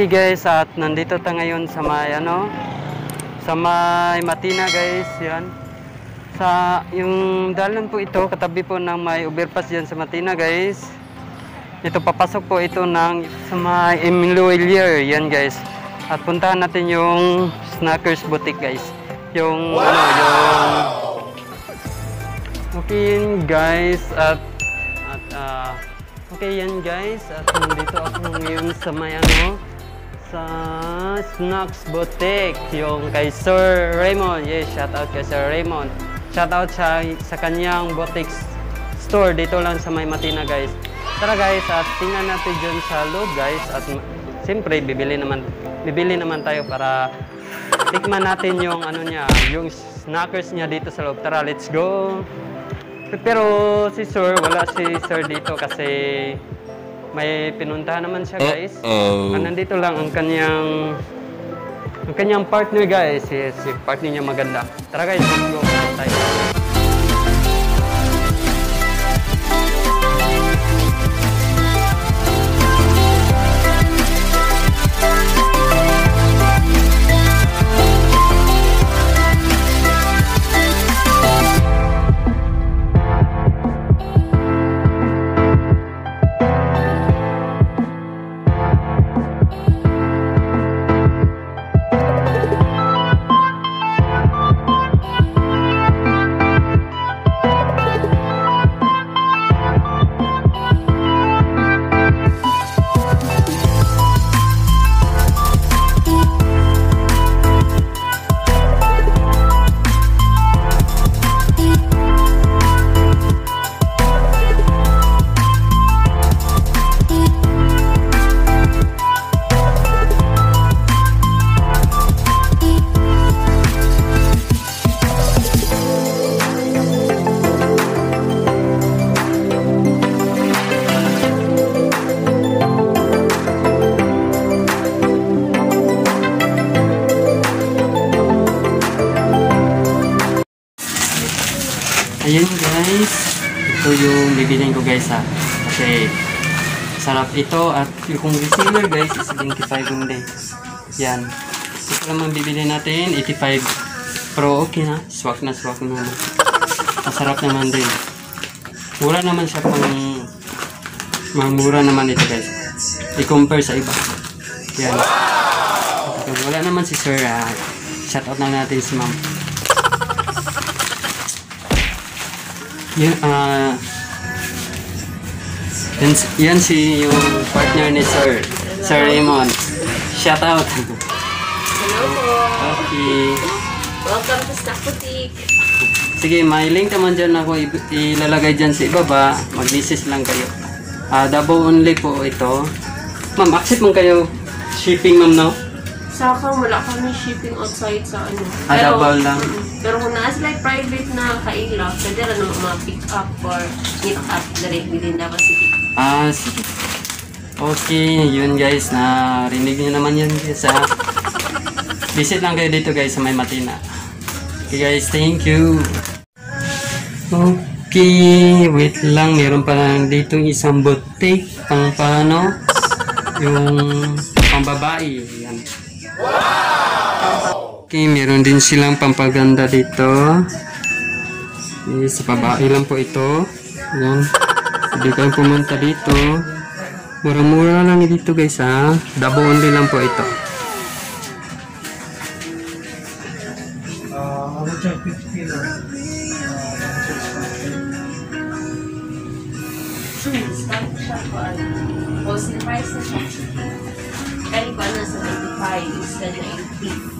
Okay guys, at nandito ta ngayon sa may ano, sa may Matina guys, yan. Sa yung dalan po ito, katabi po ng may overpass diyan sa Matina guys. Ito papasok po ito ng sa may Emilio Elier, yan guys. At puntahan natin yung Snackers Boutique guys. Yung ano, yung Okay guys at at ah, okay yan guys at nandito ako ngayon sa may ano sa Snacks Boutique yung kay Sir Raymond. Yes shout out kay Sir Raymond. Shout out sa, sa kanyang boutique store dito lang sa may Matina guys. Tara guys at tingnan natin dyan sa loob guys. At siyempre bibili naman bibili naman tayo para tikman natin yung ano niya yung snackers niya dito sa loob. Tara let's go. Pero si Sir, wala si Sir dito kasi may pinuntahan naman siya guys. Uh-oh. Ah, nandito lang ang kanyang ang kanyang partner guys. Si, si partner niya maganda. Tara guys, let's go. Tayo. Ayun guys. Ito yung bibilin ko guys ha. Kasi sarap ito at yung receiver guys is 25 only. Yan. Ito naman bibili natin 85 Pro okay na. Swak na swak na. Masarap naman din. Mura naman siya pang mamura naman ito guys. I-compare sa iba. Yan. Ito, wala naman si Sir. ah. shout out na natin si Ma'am. Yan, ah... yan, yan si yung partner ni Sir. Sir Raymond. Shout out. Hello po. Okay. Welcome to Snack Boutique. Sige, may link naman dyan ako ilalagay dyan sa ibaba. Mag-message lang kayo. Ah, double only po ito. Ma'am, accept mo kayo shipping ma'am, no? Sa akin, wala kami shipping outside sa ano. Ah, double lang. Mm, pero kung nasa like private na kaila, pwede rin naman ma-pick up or meet up directly din dapat city. Ah, sige. Okay, yun guys, narinig nyo naman yun guys ha. Visit lang kayo dito guys sa may Matina. Okay guys, thank you. Okay, wait lang. Meron pa lang dito isang boutique pang paano. Yung pang babae. Yan. Okay, meron din silang pampaganda dito. Okay, sa babae lang po ito. Ayan. Hindi kayo pumunta dito. Mura-mura lang dito guys ha. Double only lang po ito. Posting price na siya. Kali ba nasa 95 is 90.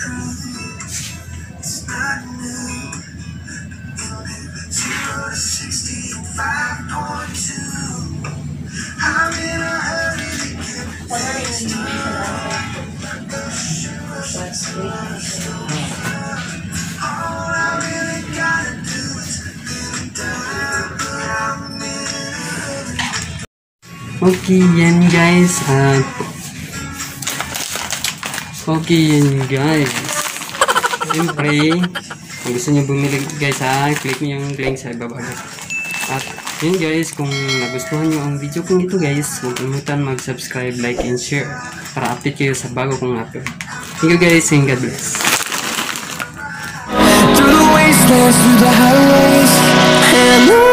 Okay, yan guys. At okay, yan guys. Siyempre, kung gusto nyo bumili guys ha, click nyo yung link sa ibaba. At yun guys, kung nagustuhan nyo ang video kong ito guys, huwag kalimutan mag-subscribe, like, and share para update kayo sa bago kong upload. You guys and God bless. Through the wastelands, through the highways, and.